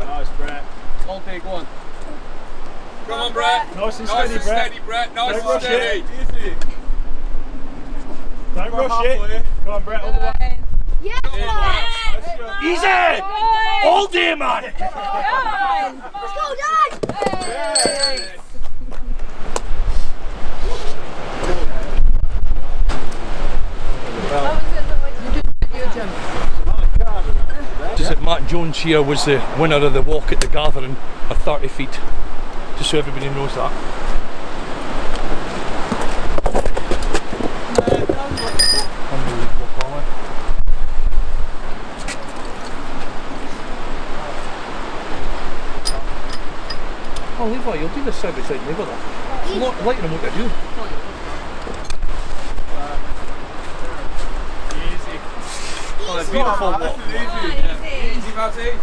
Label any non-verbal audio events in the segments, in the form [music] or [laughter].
Nice, Brett. All day, go on. Come on, Brett. Nice and Nice steady, and Brett. steady, Brett. Nice Don't and steady. it. Don't rush it. Come on, Brett, all the way. Yes, Dad! Easy! All day, man! Let's go, Dad! Matt Jones here was the winner of the walk at the gathering of 30 feet. Just so everybody knows that. Unbelievable quality. Oh, Levi, you'll do this side by side neighbour there. It's not lighting them what they do. Oh, a beautiful walk. Easy. Oh, easy, Matty.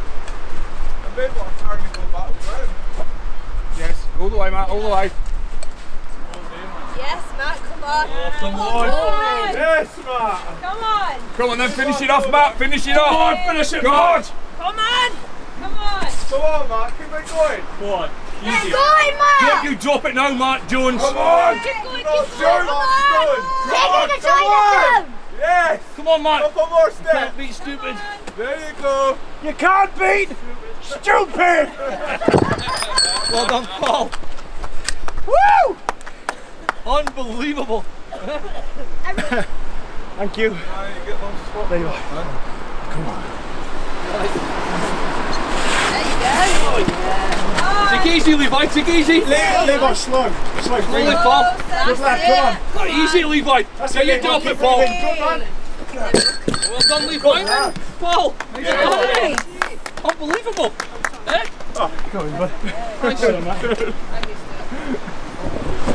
Yes, all the way, Matt, all the way. Yes, Matt, come on. Come on. Yes, Matt! Come on! Come on then, finish it off, Matt. Finish it off. Come on, finish it, Matt. Come on! Come on! Come on, Matt, keep it going. Come on. Let's Easy. go, Don't you drop it now, Matt Jones. Come on! Keep going, Not keep sure, going! not Take done. it to Come on! China, Yes! Come on, Mark! Couple more steps. Can't be stupid. There you go. You can't beat stupid. [laughs] Well done, Paul. Woo! Unbelievable. [laughs] Thank you. There you are. Take easy, Levi. Take easy. Leave, leave us slow. Slow. Slowly, breathe. Paul. Good lad, come on. Ah, Easy, Levi. That's Get your it, it, Paul. breathing. Good man. Well done, Levi. Paul. Yeah. Unbelievable. Eh? Oh, Go on, bud. Thanks.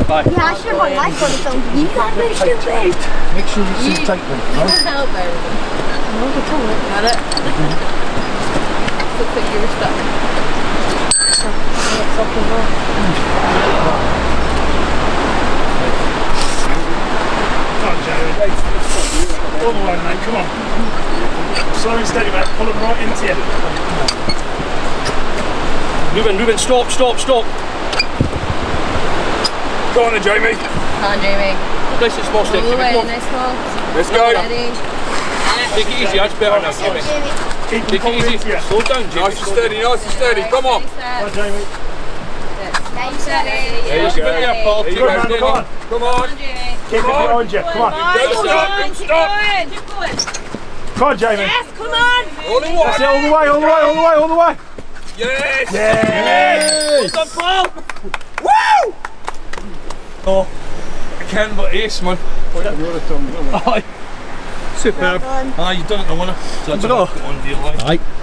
Bye. Yeah, I should have my life on the phone. You can't be stupid. Make sure you sit tightly. Help everything. Got it? Looks like you were stuck. Come on, Jerry. All the way, mate. Come on. Slow and steady, mate. Pull them right into you. Move in. Stop, stop, stop. Go on then, Jamie. Come on, Jamie. Nice and small step. All the way, nice ball. Let's go. Ready? Take it easy. That's better now, Jimmy. Keep them Take it easy. into you. Slow down, Jimmy. Nice and steady, nice and steady. Come on. Come on, Jamie. Steady. There you go. There, Paul. There you go, man, come on. Come on. Jamie. Keep it behind you. Come on. Don't stop, don't Keep stop. going. Keep going. Come on, Jamie. Yes, come on. All in That's it. All the way, all the way, all the way, all the way. Yes. Yes. Well done, Paul. Woo! Oh, I can but ace, man. [laughs] Aye. Superb. Aye, you done Oh. it, the winner. So that's Bra. on deal line. Aye.